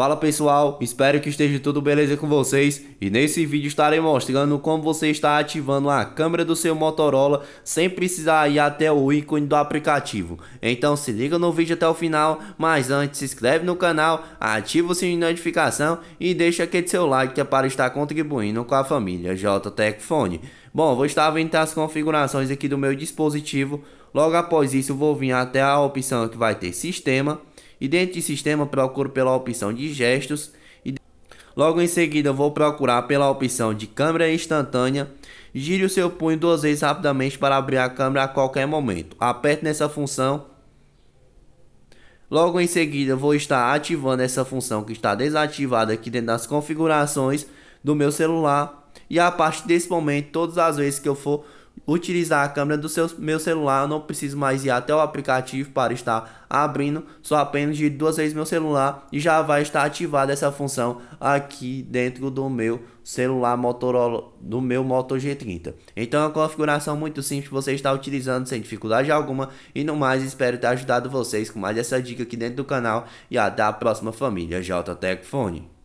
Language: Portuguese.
Fala pessoal, espero que esteja tudo beleza com vocês e nesse vídeo estarei mostrando como você está ativando a câmera do seu Motorola sem precisar ir até o ícone do aplicativo. Então se liga no vídeo até o final, mas antes se inscreve no canal, ativa o sininho de notificação e deixa aquele seu like que é para estar contribuindo com a família JTech Fone. Bom, vou estar vendo as configurações aqui do meu dispositivo, logo após isso vou vir até a opção que vai ter sistema e dentro de sistema procuro pela opção de gestos e logo em seguida vou procurar pela opção de câmera instantânea. Gire o seu punho duas vezes rapidamente para abrir a câmera a qualquer momento. Aperte nessa função. Logo em seguida vou estar ativando essa função que está desativada aqui dentro das configurações do meu celular. E a partir desse momento, todas as vezes que eu for utilizar a câmera do seu, meu celular, eu não preciso mais ir até o aplicativo para estar abrindo, só apenas de duas vezes meu celular e já vai estar ativada essa função aqui dentro do meu celular Motorola, do meu Moto G30. Então é uma configuração muito simples. Você está utilizando sem dificuldade alguma. E no mais espero ter ajudado vocês com mais essa dica aqui dentro do canal. E até a próxima família JTech Fone.